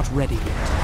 not ready yet.